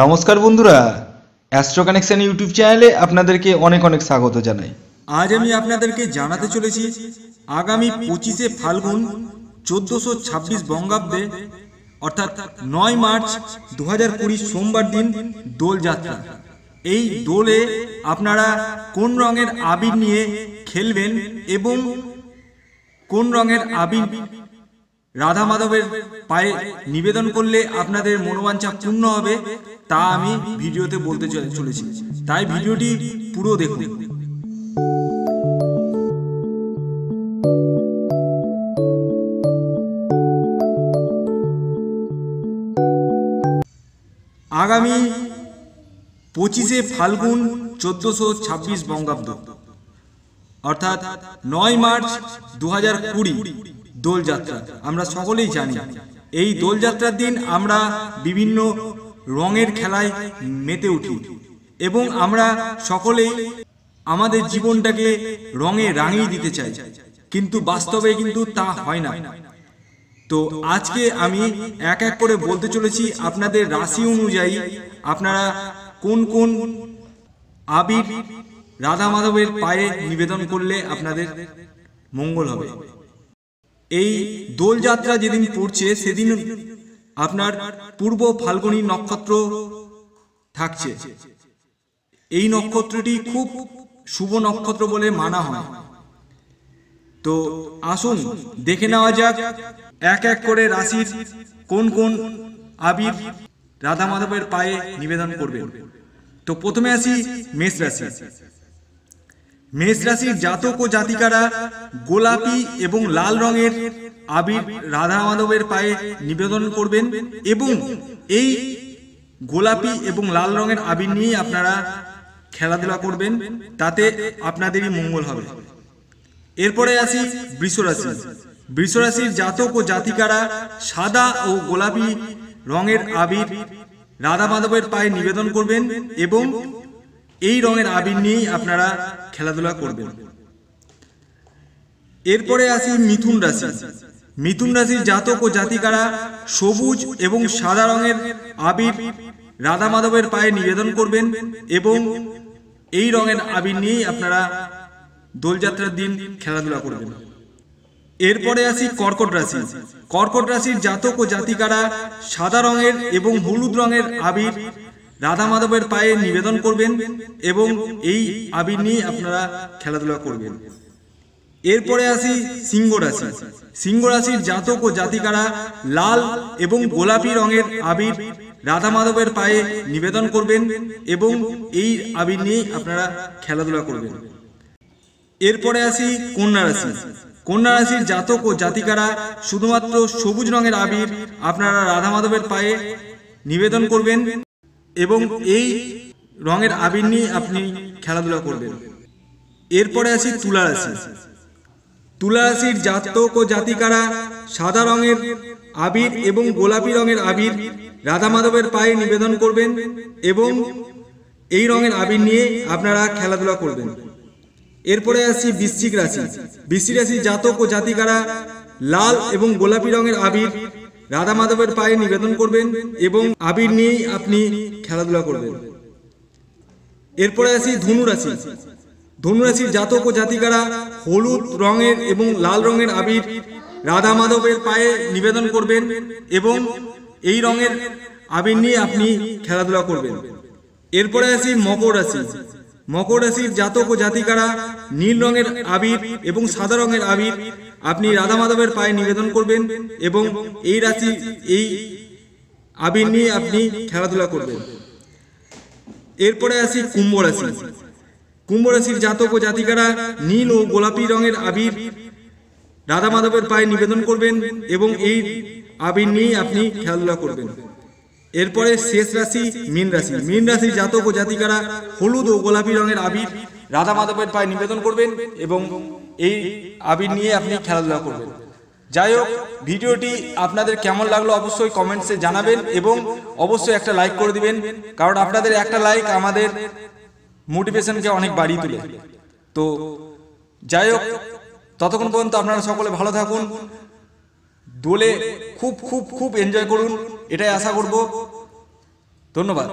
নমস্কার বন্ধুরা astro connection YouTube চ্যানেলে আপনাদেরকে অনেক অনেক স্বাগত জানাই। আজ আমি আপনাদেরকে জানাতে চলেছি আগামী পঁচিশে ফাল্গুন চোদ্দশো ছাব্বিশ বঙ্গাব্দে, অর্থাৎ নয় মার্চ দু হাজার কুড়ি সোমবার দিন দোলযাত্রা এই দোলে আপনারা কোন রঙের আবির নিয়ে খেলবেন এবং কোন রঙের আবির রাধা মাধবের পায়ে নিবেদন করলে আপনাদের মনোবাঞ্ছা পূর্ণ হবে, তা আমি ভিডিওতে বলতে চলে- চলেছি। তাই ভিডিওটি পুরো দেখুন। আগামী পঁচিশে ফাল্গুন চোদ্দশো ছাব্বিশ বঙ্গাব্দ, অর্থাৎ নয় মার্চ দু হাজার কুড়ি। দোলযাত্রা, আমরা সকলেই জানি। এই দোলযাত্রার দিন আমরা বিভিন্ন রঙের খেলায় মেতে উঠি এবং আমরা সকলেই আমাদের জীবনটাকে রঙে রাঙিয়ে দিতে চাই, কিন্তু বাস্তবে কিন্তু তা হয় না। তো আজকে আমি এক এক করে বলতে চলেছি আপনাদের রাশি অনুযায়ী আপনারা কোন কোন আবির রাধা মাধবের পায়ে নিবেদন করলে আপনাদের মঙ্গল হবে। এই দোলযাত্রা যেদিন পড়ছে, সেদিন আপনার পূর্ব ফাল্গুনী নক্ষত্র থাকছে। এই নক্ষত্রটি খুব শুভ নক্ষত্র বলে মানা হয়। তো আসুন দেখে নেওয়া যাক, এক এক করে রাশির কোন কোন আবির রাধা মাধবের পায়ে নিবেদন করবেন। তো প্রথমে আসি মেষ রাশি। মেষ রাশির জাতক ও জাতিকারা গোলাপি এবং লাল রঙের আবির রাধা মাধবের পায়ে নিবেদন করবেন এবং এই গোলাপি এবং লাল রঙের আবির নিয়েই আপনারা খেলাধুলা করবেন, তাতে আপনাদেরই মঙ্গল হবে। এরপরে আসি বৃষরাশি বৃষরাশির জাতক ও জাতিকারা সাদা ও গোলাপি রঙের আবির রাধা মাধবের পায়ে নিবেদন করবেন এবং এই রঙের আবির নিয়েই আপনারা খেলাধুলা করবেন। এরপরে আসি মিথুন রাশি। মিথুন রাশির জাতক ও জাতিকারা সবুজ এবং সাদা রঙের আবির রাধা মাধবের পায়ে নিবেদন করবেন এবং এই রঙের আবির নিয়েই আপনারা দোলযাত্রার দিন খেলাধুলা করবেন। এরপরে আসি কর্কট রাশি। কর্কট রাশির জাতক ও জাতিকারা সাদা রঙের এবং হলুদ রঙের আবির রাধা মাধবের পায়ে নিবেদন করবেন এবং এই আবির নিয়ে আপনারা খেলাধুলা করবেন। এরপরে আসি সিংহ রাশি সিংহ রাশির জাতক ও জাতিকারা লাল এবং গোলাপি রঙের আবির রাধা মাধবের পায়ে নিবেদন করবেন এবং এই আবির নিয়ে আপনারা খেলাধুলা করবেন। এরপরে আসি কন্যা রাশি। কন্যা রাশির জাতক ও জাতিকারা শুধুমাত্র সবুজ রঙের আবির আপনারা রাধা মাধবের পায়ে নিবেদন করবেন এবং এই রঙের আবির নিয়ে আপনি খেলাধুলা করবেন। এরপরে আসি তুলা রাশি তুলা রাশির জাতক ও জাতিকারা সাদা রঙের আবির এবং গোলাপি রঙের আবির রাধা মাধবের পায়ে নিবেদন করবেন এবং এই রঙের আবির নিয়ে আপনারা খেলাধুলা করবেন। এরপরে আসি বৃশ্চিক রাশি। বৃশ্চিক রাশির জাতক ও জাতিকারা লাল এবং গোলাপি রঙের আবির রাধা মাধবের পায়ে নিবেদন করবেন এবং আবির নিয়েই আপনি খেলাধুলা করবেন। এরপরে আসি ধনু রাশি ধনু রাশির জাতক ও জাতিকারা হলুদ রঙের এবং লাল রঙের আবির রাধা মাধবের পায়ে নিবেদন করবেন এবং এই রঙের আবির নিয়ে আপনি খেলাধুলা করবেন। এরপরে আসি মকর রাশি। মকর রাশির জাতক ও জাতিকারা নীল রঙের আবির এবং সাদা রঙের আবির আপনি রাধা মাধবের পায়ে নিবেদন করবেন এবং এই রাশি, এই আবির নিয়ে আপনি খেলাধুলা করবেন। এরপরে আসি কুম্ভ রাশি। কুম্ভ রাশির জাতক ও জাতিকারা নীল ও গোলাপি রঙের আবির রাধা মাধবের পায়ে নিবেদন করবেন এবং এই আবির নিয়ে আপনি খেলাধুলা করবেন। এরপরে শেষ রাশি মীন রাশি। মীন রাশির জাতক ও জাতিকারা হলুদ ও গোলাপি রঙের আবির রাধা মাধবের পায়ে নিবেদন করবেন এবং এই আবির নিয়ে আপনি খেলাধুলা করবেন। যাই হোক, ভিডিওটি আপনাদের কেমন লাগল অবশ্যই কমেন্টসে জানাবেন এবং অবশ্যই একটা লাইক করে দিবেন, কারণ আপনাদের একটা লাইক আমাদের মোটিভেশনকে অনেক বাড়িয়ে তোলে। তো যাই হোক, ততক্ষণ পর্যন্ত আপনারা সকলে ভালো থাকুন, দোলে খুব খুব খুব এনজয় করুন। এটাই আশা করব। ধন্যবাদ।